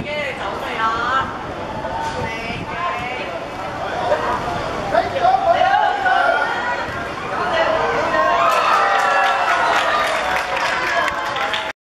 别急，走没啊？